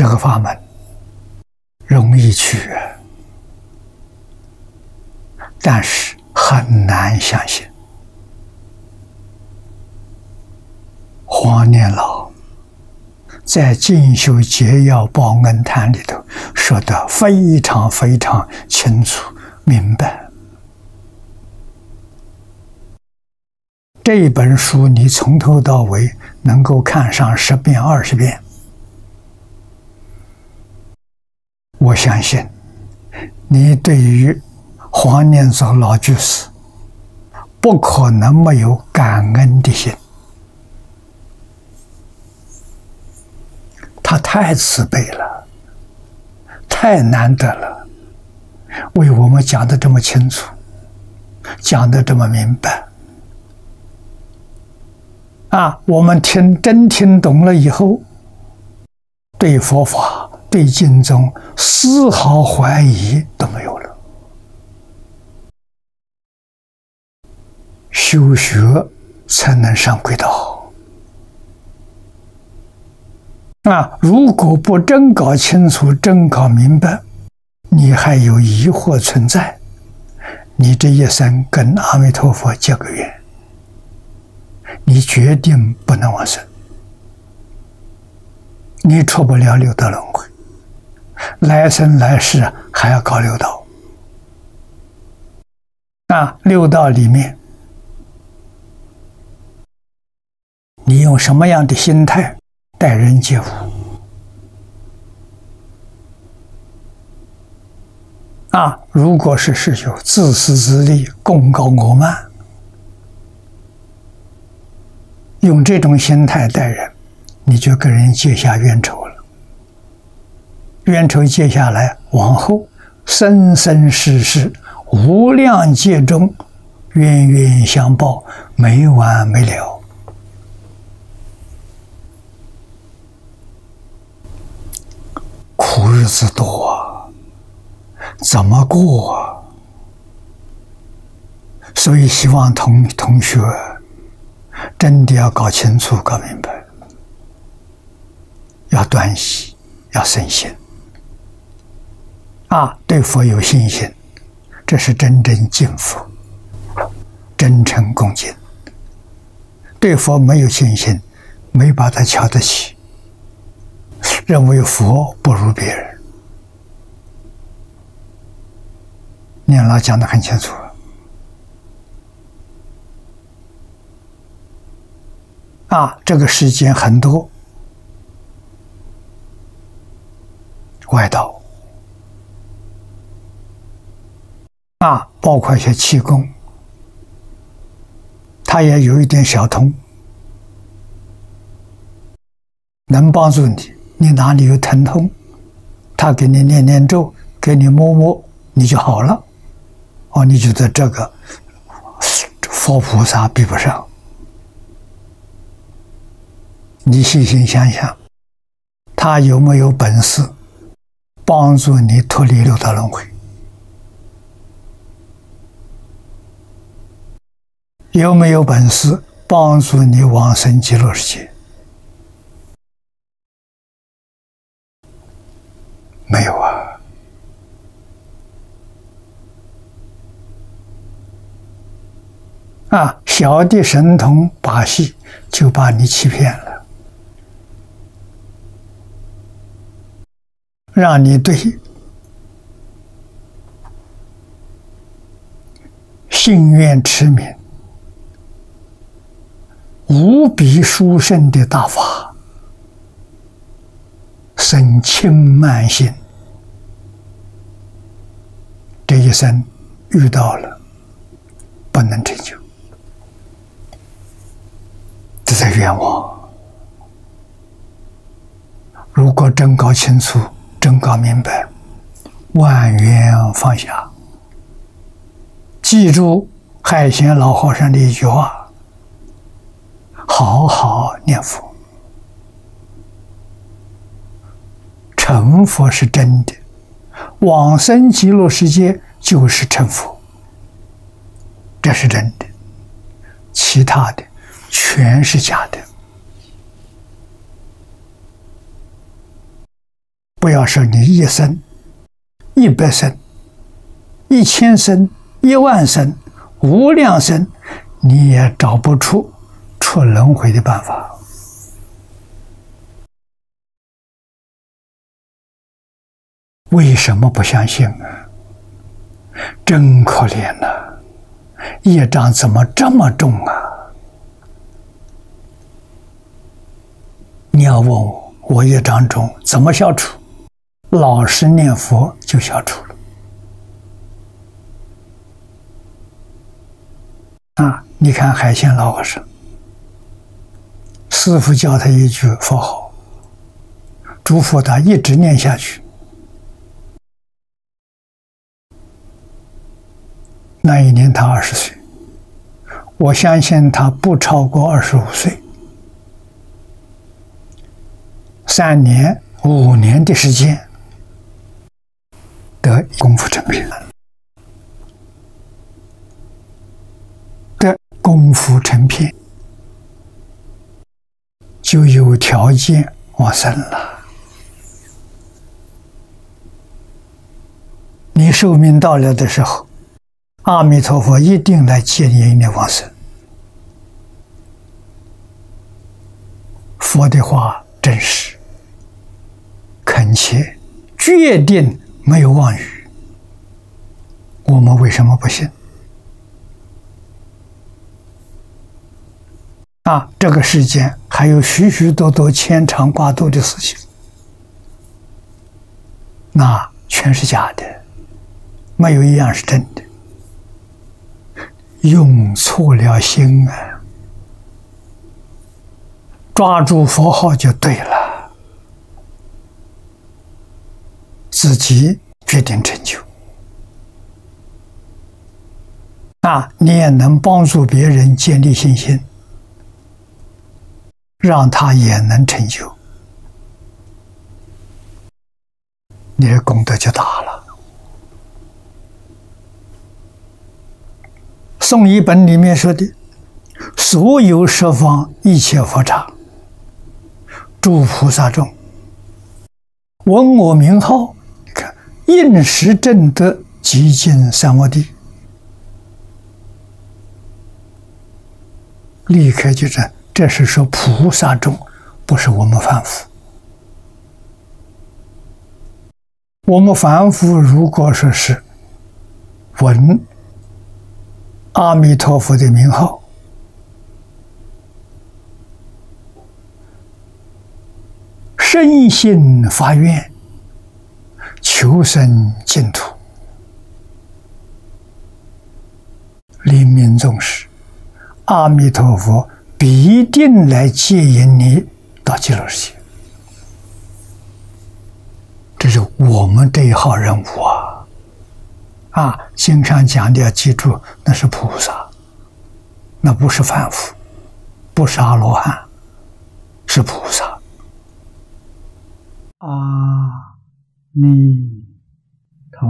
这个法门容易去，但是很难相信。黄念老在《进修节要报恩谈》里头说的非常非常清楚明白。这本书，你从头到尾能够看上十遍、二十遍，我相信你对于黄念祖老居士不可能没有感恩的心。他太慈悲了，太难得了，为我们讲的这么清楚，讲的这么明白。啊，我们听真听懂了以后，对佛法、对经宗丝毫怀疑都没有了。修学才能上轨道。啊，如果不真搞清楚、真搞明白，你还有疑惑存在，你这一生跟阿弥陀佛结个缘。你决定不能往生，你出不了六道轮回，来生来世还要搞六道。那，六道里面，你用什么样的心态待人接物？啊，如果是是有自私自利、功高我慢。用这种心态待人，你就跟人结下冤仇了。冤仇接下来，往后生生世世、无量劫中，冤冤相报，没完没了。苦日子多，怎么过？所以希望同同学。真的要搞清楚、搞明白，要断习，要生心啊！对佛有信心，这是真正敬佛、真诚恭敬；对佛没有信心，没把他瞧得起，认为佛不如别人。念老讲的很清楚。啊，这个世间很多外道啊，包括一些气功，他也有一点小通，能帮助你。你哪里有疼痛，他给你念念咒，给你摸摸，你就好了。哦，你觉得这个佛菩萨比不上？你细心想想，他有没有本事帮助你脱离六道轮回？有没有本事帮助你往生极乐世界？没有啊！啊，小的神通把戏就把你欺骗了。让你对心愿痴迷、无比殊胜的大法生轻慢心，这一生遇到了不能成就，这是冤枉。如果真搞清楚。真搞明白，万缘放下。记住海贤老和尚的一句话：好好念佛，成佛是真的，往生极乐世界就是成佛，这是真的，其他的全是假的。不要说你一生、一百生、一千生、一万生、无量生，你也找不出出轮回的办法。为什么不相信啊？真可怜呐！业障怎么这么重啊？你要问我，我业障重怎么消除？老实念佛就消除了。啊，你看海鲜老和尚，师傅教他一句佛号，嘱咐他一直念下去。那一年他二十岁，我相信他不超过二十五岁。三年、五年的时间，得功夫成片，得功夫成片，就有条件往生了。你寿命到了的时候。阿弥陀佛，一定来接你一念往生。佛的话真实、恳切、决定，没有妄语。我们为什么不信？啊，这个世间还有许许多多牵肠挂肚的事情，那全是假的，没有一样是真的。用错了心啊！抓住佛号就对了，自己决定成就。那你也能帮助别人建立信心，让他也能成就，你的功德就大了。宋一本里面说的，所有十方一切佛刹，诸菩萨众，闻我名号，看应时正得极尽三摩地，立刻就这，这是说菩萨众，不是我们凡夫。我们凡夫如果说是闻。阿弥陀佛的名号，深信发愿，求生净土，临命终时，阿弥陀佛必定来接引你到极乐世界。这是我们这一号人物啊！啊，经常讲的要记住，那是菩萨，那不是凡夫，不是阿罗汉，是菩萨。阿弥陀